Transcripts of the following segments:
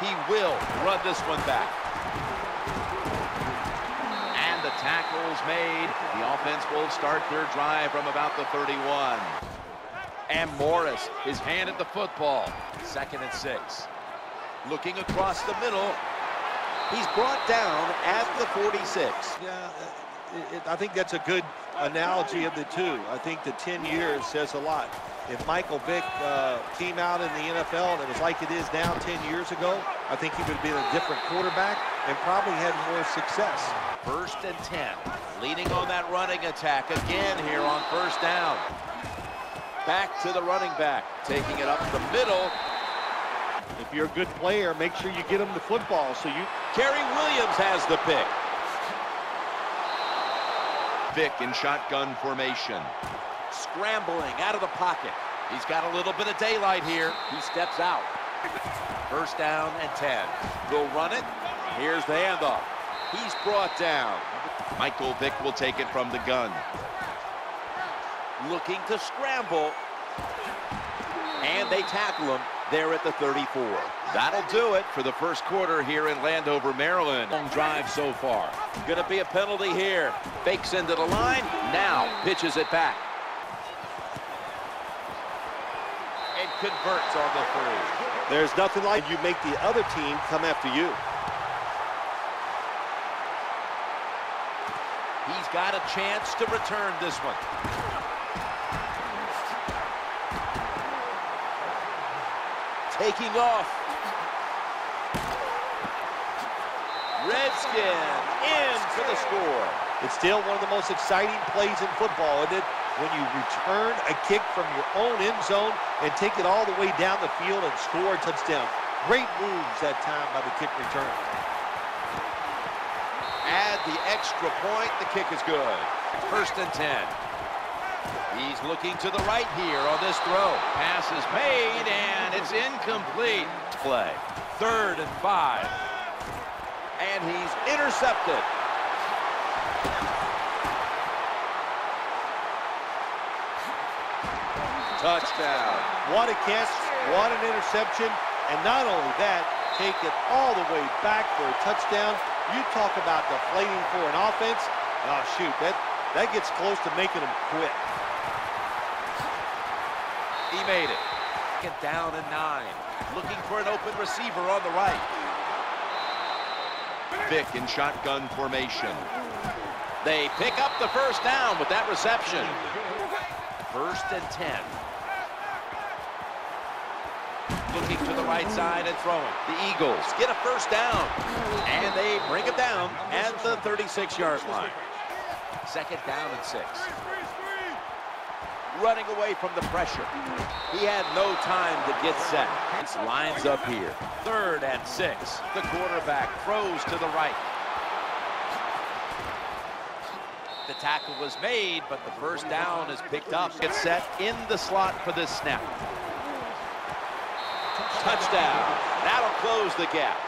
He will run this one back. And the tackle's made. The offense will start their drive from about the 31. And Morris, his hand at the football. Second and six. Looking across the middle. He's brought down at the 46. Yeah, uh, it, I think that's a good analogy of the two. I think the 10 years says a lot. If Michael Vick uh, came out in the NFL and it was like it is now 10 years ago, I think he would have been a different quarterback and probably had more success. First and 10, leading on that running attack again here on first down. Back to the running back, taking it up the middle. If you're a good player, make sure you get him the football. So you. Cary Williams has the pick. Vick in shotgun formation. Scrambling out of the pocket. He's got a little bit of daylight here. He steps out. First down and 10. Will run it. Here's the handoff. He's brought down. Michael Vick will take it from the gun. Looking to scramble. And they tackle him there at the 34. That'll do it for the first quarter here in Landover, Maryland. Long drive so far. Going to be a penalty here. Fakes into the line. Now pitches it back. And converts on the three. There's nothing like you make the other team come after you. He's got a chance to return this one. Taking off. Redskin in for the score. It's still one of the most exciting plays in football, isn't it? When you return a kick from your own end zone and take it all the way down the field and score a touchdown. Great moves that time by the kick return. Add the extra point. The kick is good. First and 10. He's looking to the right here on this throw. Pass is made, and it's incomplete. Play. Third and five. And he's intercepted. Touchdown. What a catch, what an interception, and not only that, take it all the way back for a touchdown. You talk about deflating for an offense. Oh, shoot, that, that gets close to making them quit. He made it. Get down and nine. Looking for an open receiver on the right. Vick in shotgun formation. They pick up the first down with that reception. First and 10. Looking to the right side and throwing. The Eagles get a first down. And they bring it down at the 36-yard line. Second down and six. Running away from the pressure. He had no time to get set. Lines up here. Third and six. The quarterback throws to the right. The tackle was made, but the first down is picked up. Gets set in the slot for this snap. Touchdown. That'll close the gap.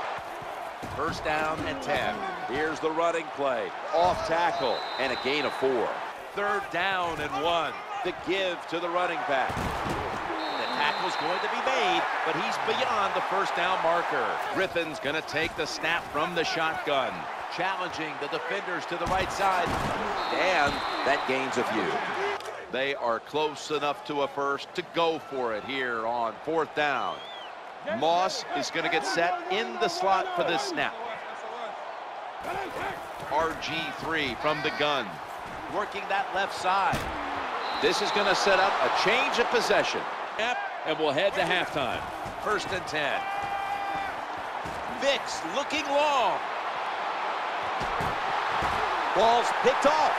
First down and 10. Here's the running play. Off tackle and a gain of four. Third down and one. The give to the running back. The tackle's going to be made, but he's beyond the first down marker. Griffin's going to take the snap from the shotgun. Challenging the defenders to the right side. And that gains a few. They are close enough to a first to go for it here on fourth down. Moss is going to get set in the slot for this snap. RG3 from the gun. Working that left side. This is going to set up a change of possession. And we'll head to halftime. First and 10. Vicks looking long. Ball's picked off.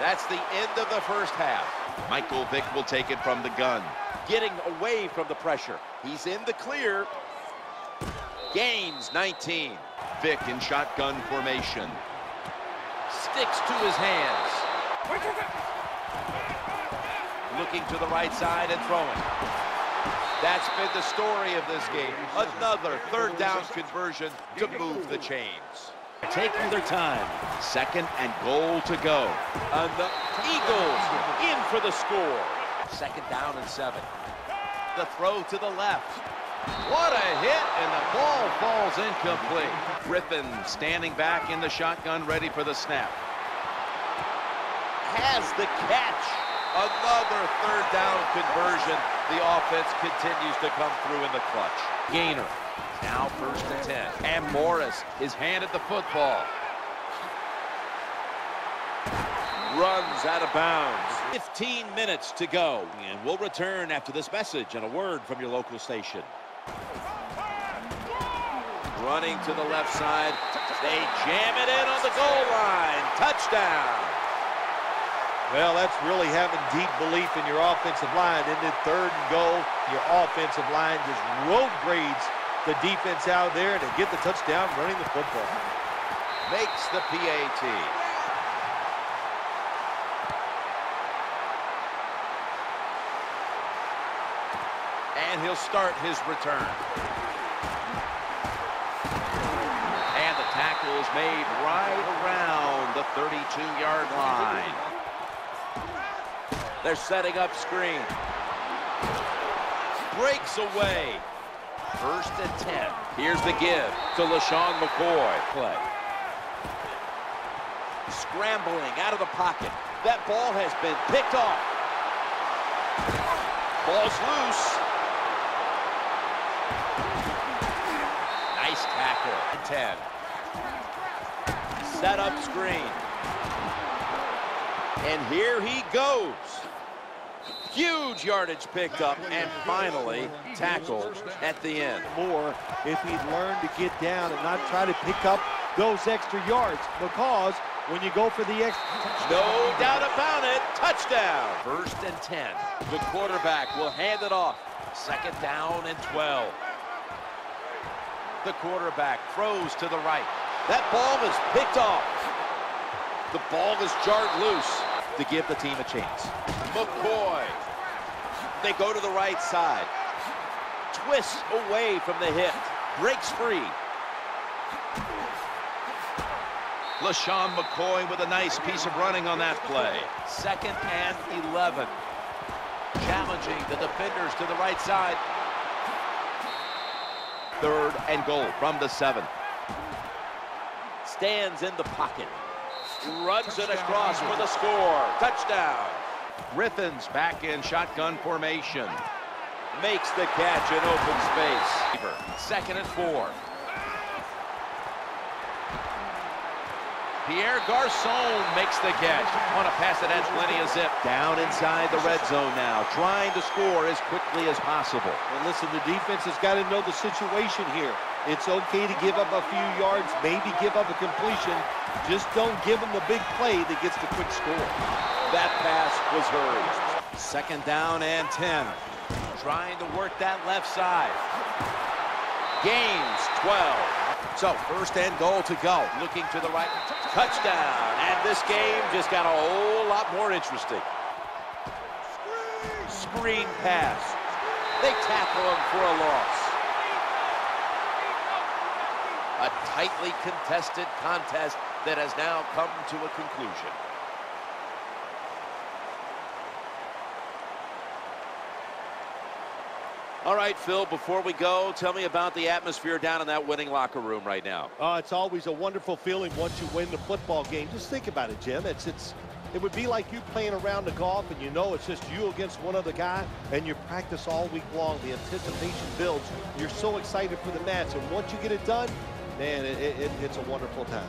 That's the end of the first half. Michael Vick will take it from the gun. Getting away from the pressure. He's in the clear. Gains 19. Vick in shotgun formation. Sticks to his hands. Looking to the right side and throwing. That's been the story of this game. Another third down conversion to move the chains. Taking their time. Second and goal to go. And the Eagles in for the score. Second down and seven. The throw to the left. What a hit, and the ball falls incomplete. Griffin standing back in the shotgun, ready for the snap. Has the catch. Another third down conversion. The offense continues to come through in the clutch. Gainer. Now first and 10. And Morris is handed the football. Runs out of bounds. 15 minutes to go. And we'll return after this message and a word from your local station. Running to the left side. They jam it in on the goal line. Touchdown. Well, that's really having deep belief in your offensive line. In the third and goal, your offensive line just road grades the defense out there to get the touchdown running the football. Makes the PAT. And he'll start his return. And the tackle is made right around the 32-yard line. They're setting up screen. Breaks away. First and 10. Here's the give to LeSean McCoy. Play. Scrambling out of the pocket. That ball has been picked off. Ball's loose. Nice tackle. 10. Set up screen. And here he goes. Huge yardage picked up and finally tackled at the end. More if he'd learned to get down and not try to pick up those extra yards because when you go for the extra no doubt about it touchdown first and 10 the quarterback will hand it off second down and 12 the quarterback throws to the right. That ball is picked off. The ball is jarred loose to give the team a chance. McCoy. They go to the right side. Twists away from the hit breaks free. LeSean McCoy with a nice piece of running on that play. Second and 11. Challenging the defenders to the right side. Third and goal from the seven. Stands in the pocket. Runs it across for the score. Touchdown. Griffin's back in shotgun formation. Makes the catch in open space. Second and four. Pierre Garcon makes the catch on a pass that has plenty of zip. Down inside the red zone now, trying to score as quickly as possible. Well, listen, the defense has got to know the situation here. It's okay to give up a few yards, maybe give up a completion. Just don't give them the big play that gets the quick score. That pass was hurried. Second down and 10. Trying to work that left side. Gains 12. So first and goal to go. Looking to the right. Touchdown. And this game just got a whole lot more interesting. Screen pass. They tackle him for a loss. A tightly contested contest that has now come to a conclusion. All right, Phil, before we go, tell me about the atmosphere down in that winning locker room right now. Uh, it's always a wonderful feeling once you win the football game. Just think about it, Jim. It's, it's, it would be like you playing around the golf and you know it's just you against one other guy and you practice all week long. The anticipation builds. You're so excited for the match. And once you get it done, man, it, it, it's a wonderful time.